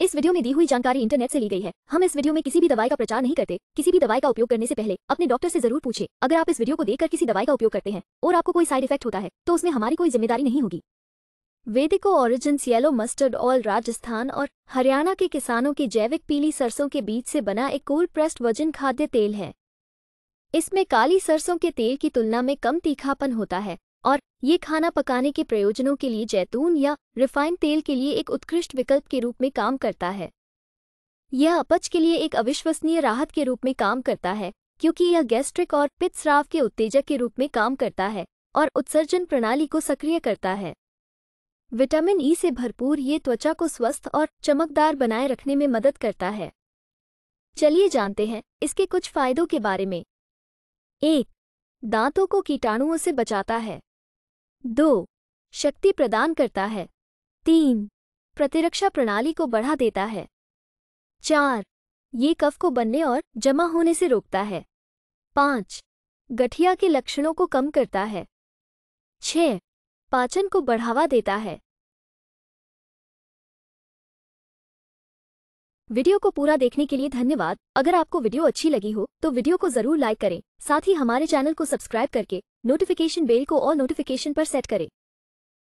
इस वीडियो में दी हुई जानकारी इंटरनेट से ली गई है। हम इस वीडियो में किसी भी दवाई का प्रचार नहीं करते। किसी भी दवाई का उपयोग करने से पहले अपने डॉक्टर से ज़रूर पूछे। अगर आप इस वीडियो को देखकर किसी दवाई का उपयोग करते हैं और आपको कोई साइड इफ़ेक्ट होता है तो उसमें हमारी कोई ज़िम्मेदारी नहीं होगी। Vedico origins yellow mustard oil, Rajasthan और हरियाणा के किसानों की जैविक पीली सरसों के बीज से बना एक कोल्ड प्रेस्ड वज़न खाद्य तेल है। इसमें काली सरसों के तेल की तुलना में कम तीखापन होता है। और ये खाना पकाने के प्रयोजनों के लिए जैतून या रिफाइंड तेल के लिए एक उत्कृष्ट विकल्प के रूप में काम करता है। यह अपच के लिए एक अविश्वसनीय राहत के रूप में काम करता है, क्योंकि यह गैस्ट्रिक और पित्तस्राव के उत्तेजक के रूप में काम करता है और उत्सर्जन प्रणाली को सक्रिय करता है। विटामिन ई से भरपूर ये त्वचा को स्वस्थ और चमकदार बनाए रखने में मदद करता है। चलिए जानते हैं इसके कुछ फायदों के बारे में। एक, दांतों को कीटाणुओं से बचाता है। दो, शक्ति प्रदान करता है। तीन, प्रतिरक्षा प्रणाली को बढ़ा देता है। चार, ये कफ को बनने और जमा होने से रोकता है। पाँच, गठिया के लक्षणों को कम करता है। छः, पाचन को बढ़ावा देता है। वीडियो को पूरा देखने के लिए धन्यवाद। अगर आपको वीडियो अच्छी लगी हो तो वीडियो को ज़रूर लाइक करें। साथ ही हमारे चैनल को सब्सक्राइब करके नोटिफिकेशन बेल को ऑल नोटिफिकेशन पर सेट करें।